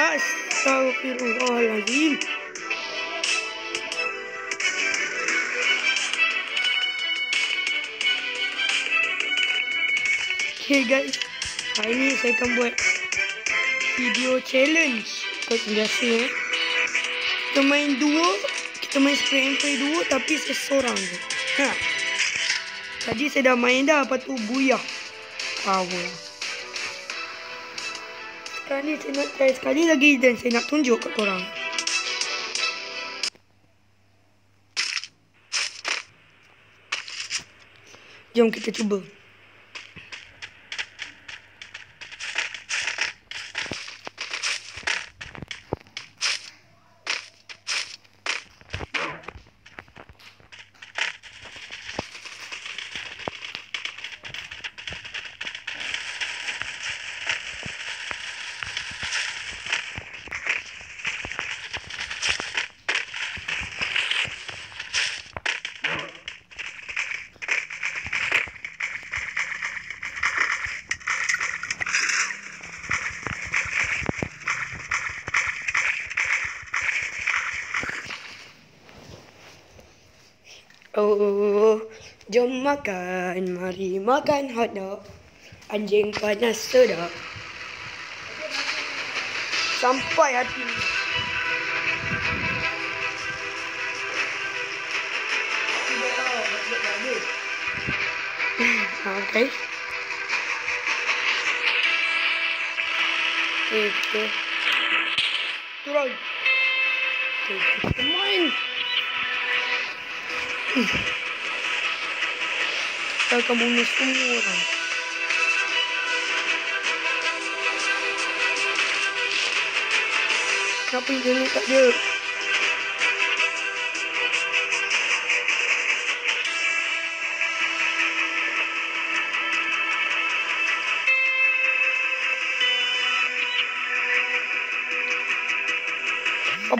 Astagfirullahaladzim. Okay guys, hari ni saya akan buat video challenge seperti biasa eh. Kita main dua, kita main spray and pray dua tapi saya seorang je. Ha. Tadi saya dah main dah, lepas tu buyah. Power. Sekarang ni saya nak try sekali lagi dan saya nak tunjuk kat korang. Jom kita cuba. Oh, jom makan, mari makan hotdog. Anjing panas sedap. Sampai hati. Okay. Okay, okay. Turun. Okay, kita main. Kita akan bunuh semua orang. Kenapa internet tak ada?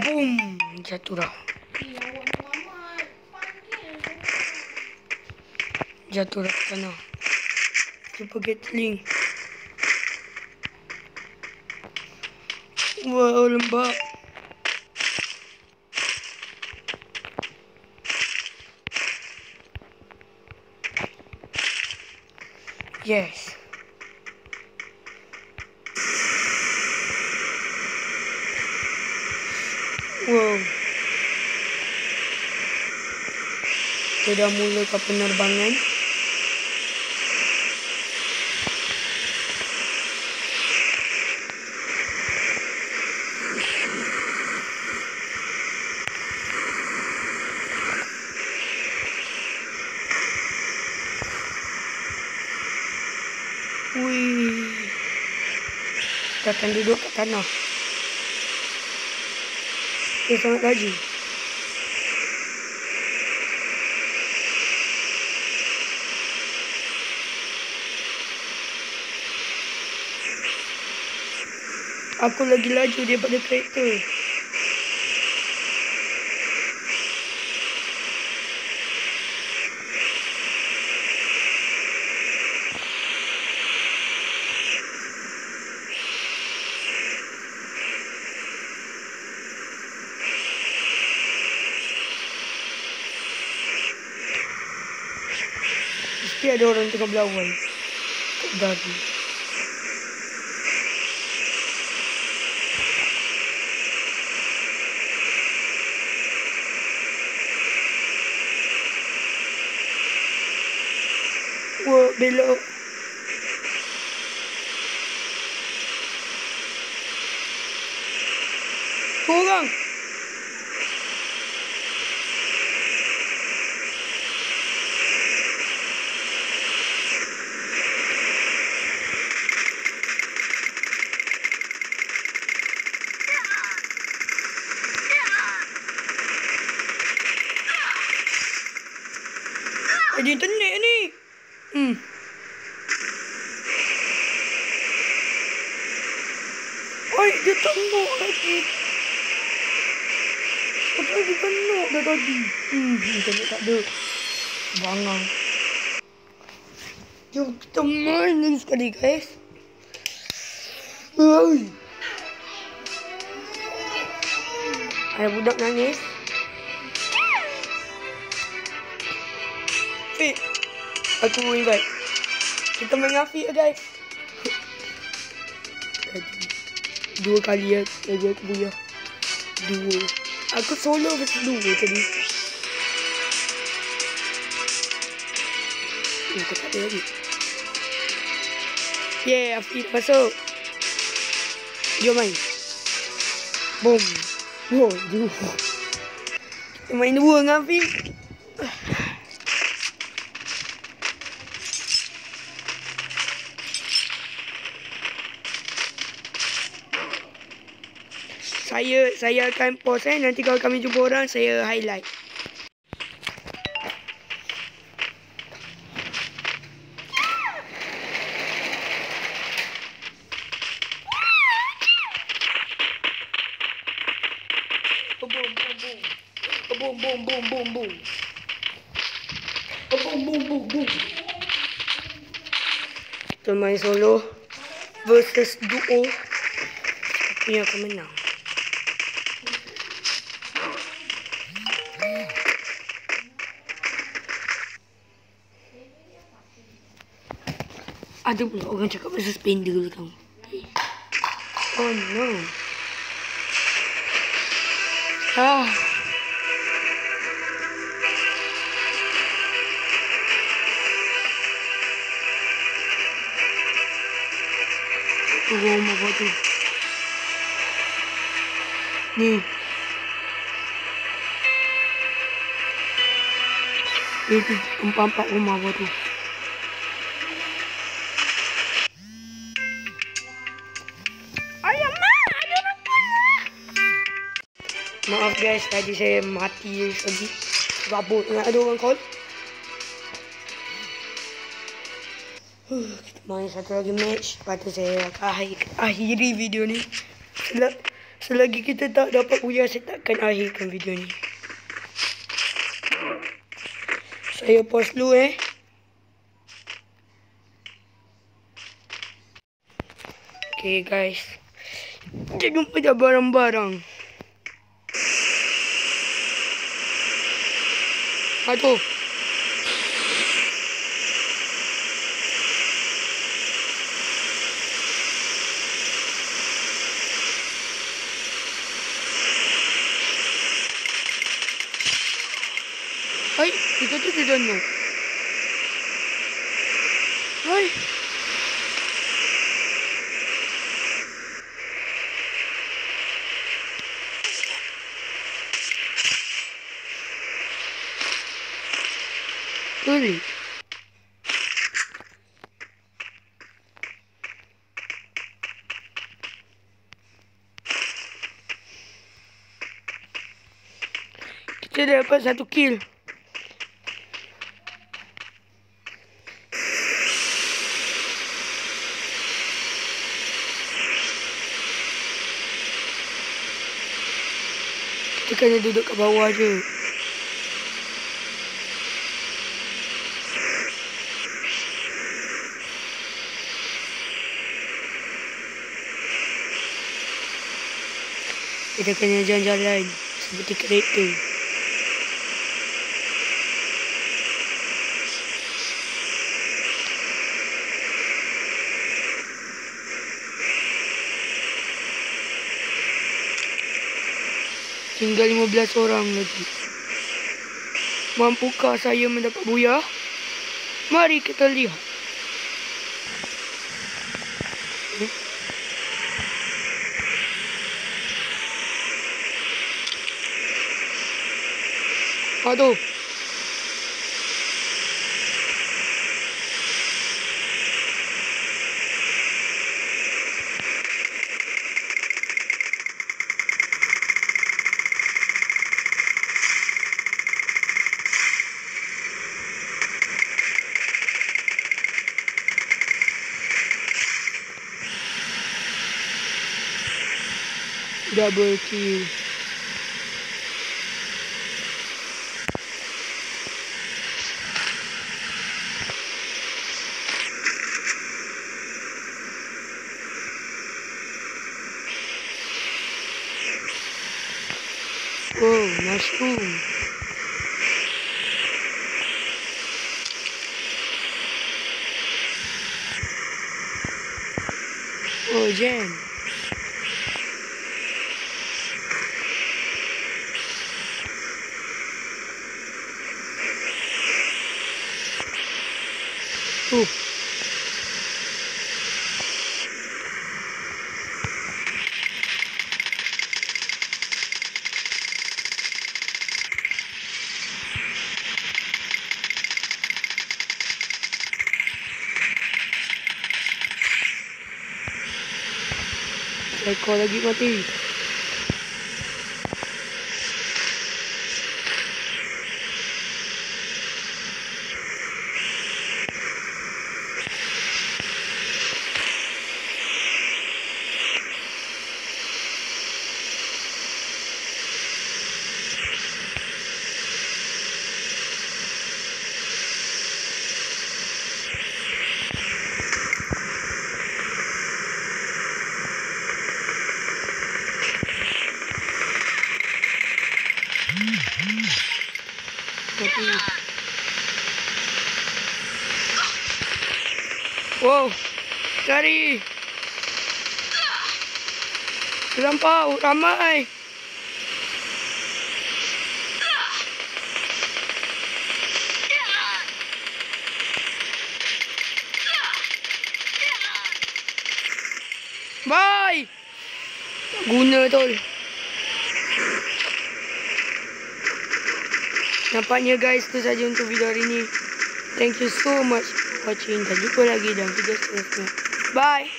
Boom! Jatuh Jatuh dah ke tanah. Jumpa Gatling. Wow, lembab. Yes. Wow. Kita dah mula ke penerbangan. Akan duduk kat tanah. Dia sangat laju. Aku lagi laju daripada kereta. Mesti ada orang tengah berlawan. Dagu. Wah, belok. Tu Ada internet ni. Hmm. Oi, dia tengok lagi. Apa dia tengok dah tadi? Hmm, internet tak ada. Bangang. Jom kita main lagi sekali guys. Oi. Ada budak nangis. Aku invite. Kita main dengan Fit guys. Dua kali ya. Lagi aku buyah. Dua. Aku solo versus dua tadi. Eh, aku tak ada lagi. Yeah, Afiq masuk. Jom main. Boom. Wow, dua. Kita main dua dengan. Saya saya akan pause eh. Nanti kalau kami jumpa orang, saya highlight. Boom, boom, boom, boom. Boom, boom, boom, boom, boom. Boom, boom, boom, boom. Kita main solo versus duo. Siapa yang akan menang? Ada pula orang cakap pasal spender tu kamu. Oh no. Ah. Turun apa tu? Ni. Ini empat-empat rumah apa tu? Maaf guys, tadi saya mati lagi. Rabut dengan ada orang call. Huh, kita main satu lagi match. Tu saya akhir, akhiri video ni. Sel selagi kita tak dapat uya, saya takkan akhirkan video ni. Saya pause dulu eh. Okay guys. Jangan lupa barang-barang. 最高はい、出てきてんの。はい。Really? Kita dapat satu kill. Kita kena duduk kat bawah je. Kita kena jalan-jalan seperti kereta. Tinggal 15 orang lagi. Mampukah saya mendapat buaya? Mari kita lihat. Olha double kill. Ừ. Ooh. Oh, Jen. Ekor lagi. Mati. Wow. Cari. Terlampau ramai. Bye. Guna tu. Nampaknya guys tu saja untuk video hari ini. Thank you so much for watching. Jumpa lagi dalam video seterusnya. Bye.